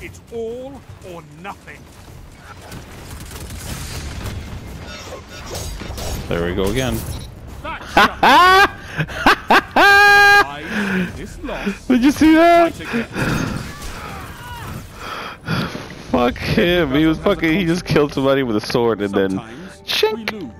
It's all or nothing. There we go again. Did you see that? Fuck him. He was fucking. He just killed somebody with a sword and then Chink!